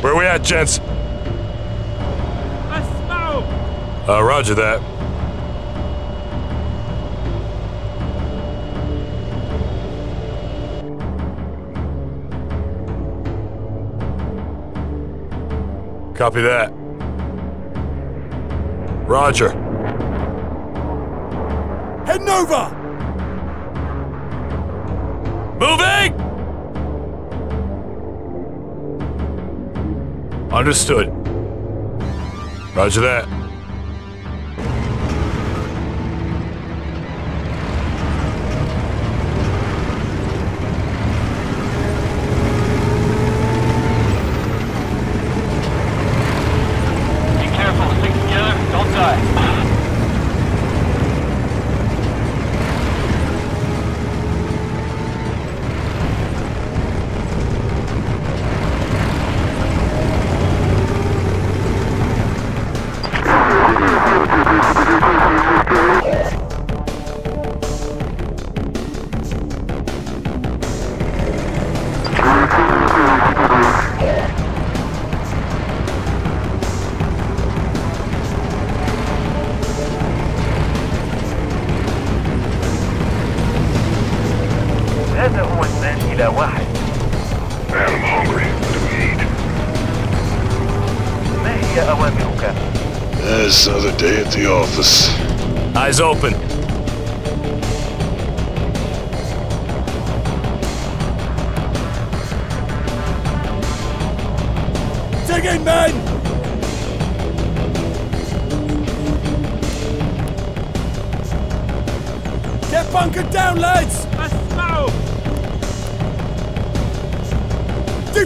Where we at, gents? Uh, roger that. Copy that. Roger. Heading over! Moving! Understood. Roger that. أوامرك؟ It's another day at the office. Eyes open. Dig in, men! Get bunkered down, lads!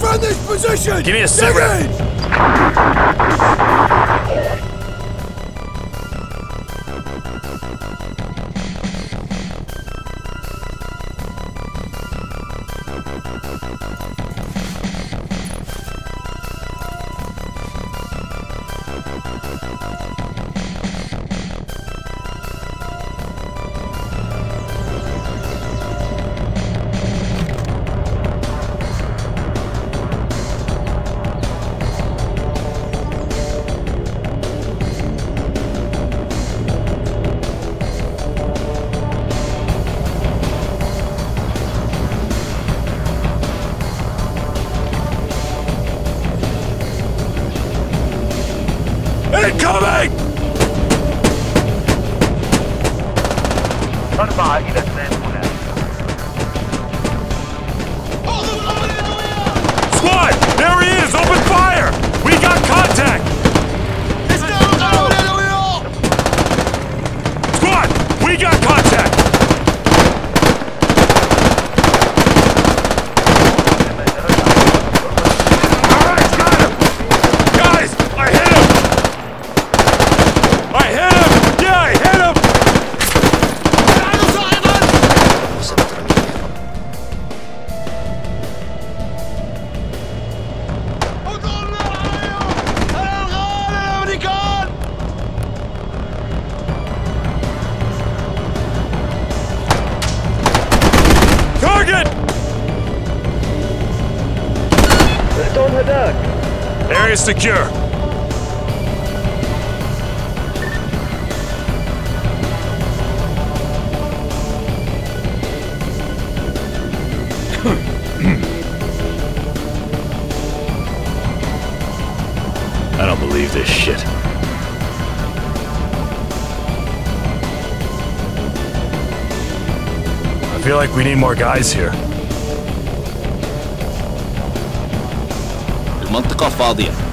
Defend this position! Give me a Dig Incoming! Stand by, Area secure. I don't believe this shit. I feel like we need more guys here. منطقة فاضية.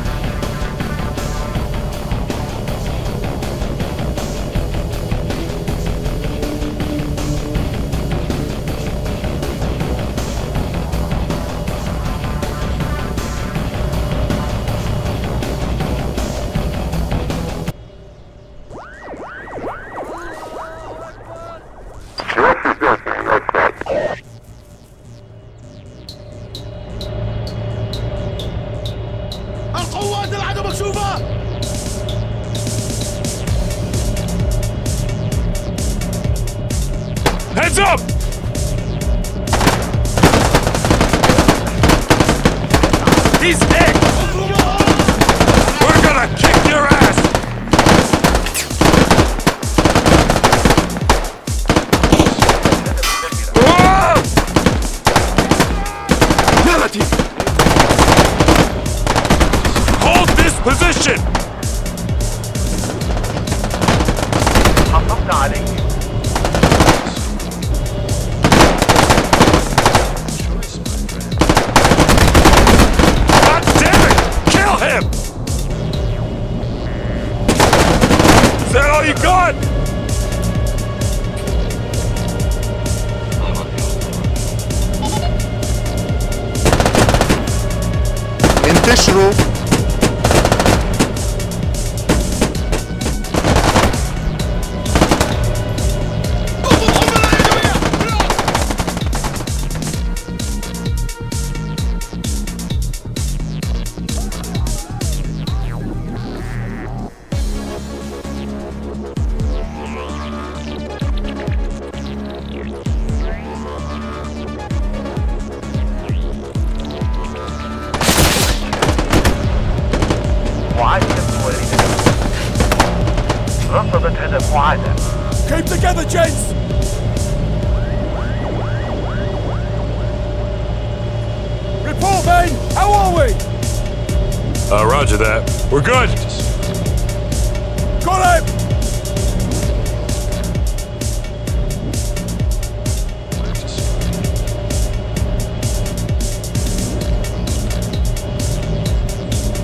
Heads up! He's hit! mushroom Look for the tether. Keep together, gents! Report, men! How are we? Uh, roger that. We're good! Got him!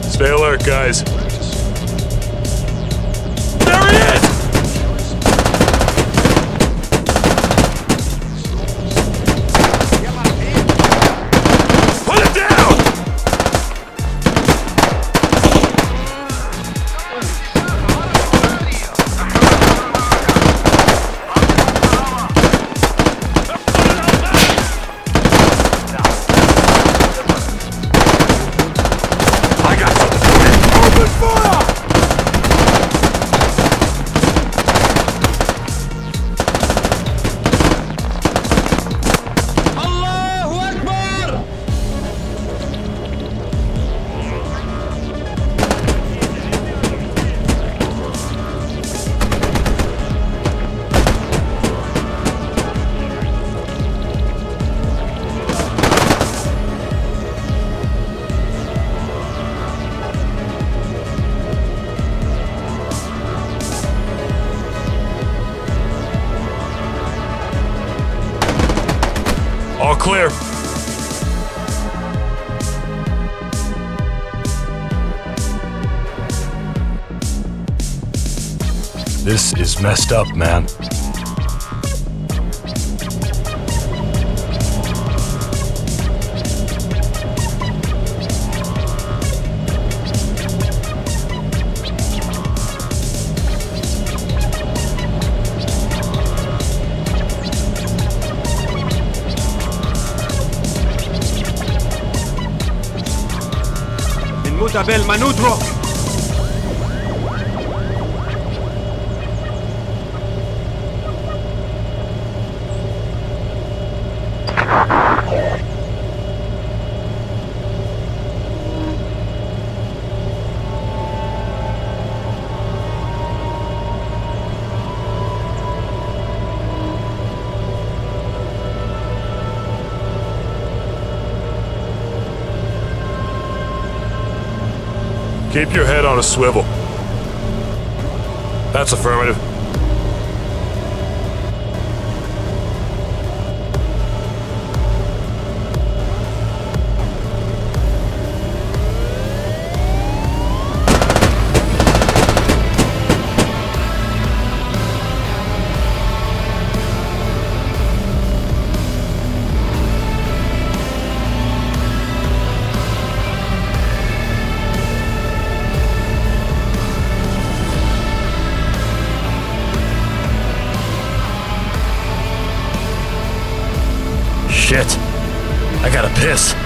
Stay alert, guys. All clear. This is messed up, man. Tabel Manutro. Keep your head on a swivel. That's affirmative. I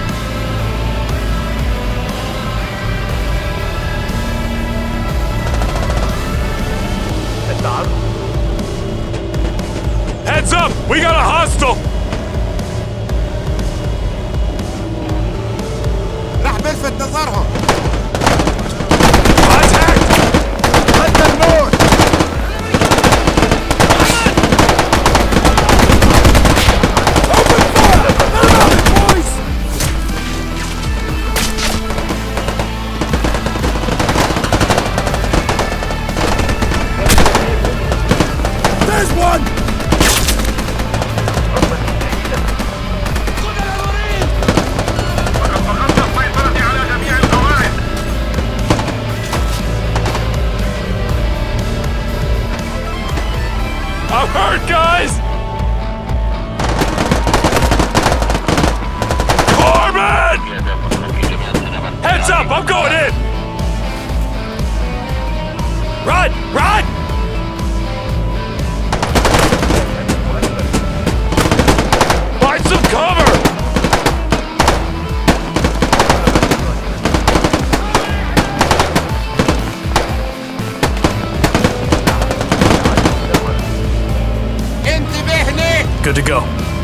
Good to go.